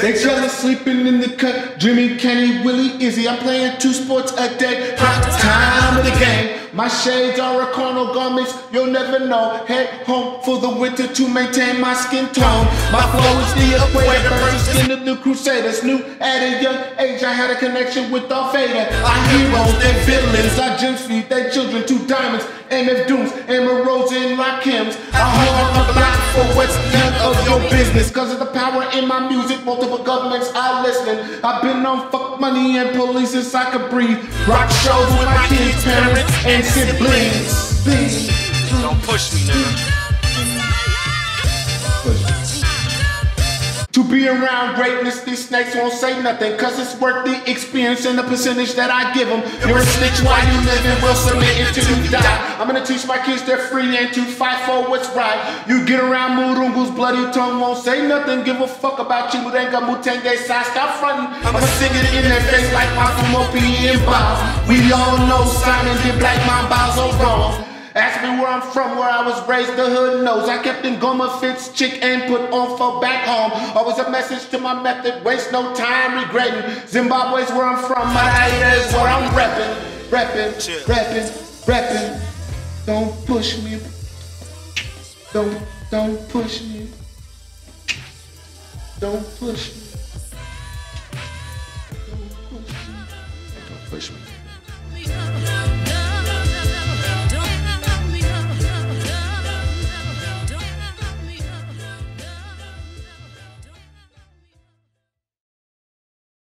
They jealous sleeping in the cut. Jimmy, Kenny, Willie, Izzy. I'm playing two sports a day. Hot time of the game. My shades are a carnal garments, you'll never know. Head home for the winter to maintain my skin tone. My flow is the equator, first skin of the crusaders. New at a young age, I had a connection with Darth Vader. Our heroes, they're villains. I gems feed their children two diamonds. MF Dooms, Rose, and Rakims. I hold on the what's none of your business. Cause of the power in my music, multiple governments are listening. I've been on fuck money and police since I could breathe. Rock shows with my kids, parents, and siblings. Don't push me, nigga. Be around greatness, these snakes won't say nothing, cause it's worth the experience and the percentage that I give them. You're a snitch while you living, will submit until you die. I'm gonna teach my kids they're free and to fight for what's right. You get around Murungu's bloody tongue, won't say nothing, give a fuck about you, Murenga Mutenge side. Stop fronting, I'ma sing it in their face like my Fumo P and Bob. We all know Simon did Black Mamba so wrong. Ask me where I'm from, where I was raised, the hood knows. I kept in Goma Fitz, chick, and put on for back home. Always a message to my method, waste no time regretting. Zimbabwe's where I'm from, Malaysia is where I'm reppin'. Reppin', reppin', reppin'. Don't push me. Don't, don't push me. Don't push me. Don't push me. Don't push me.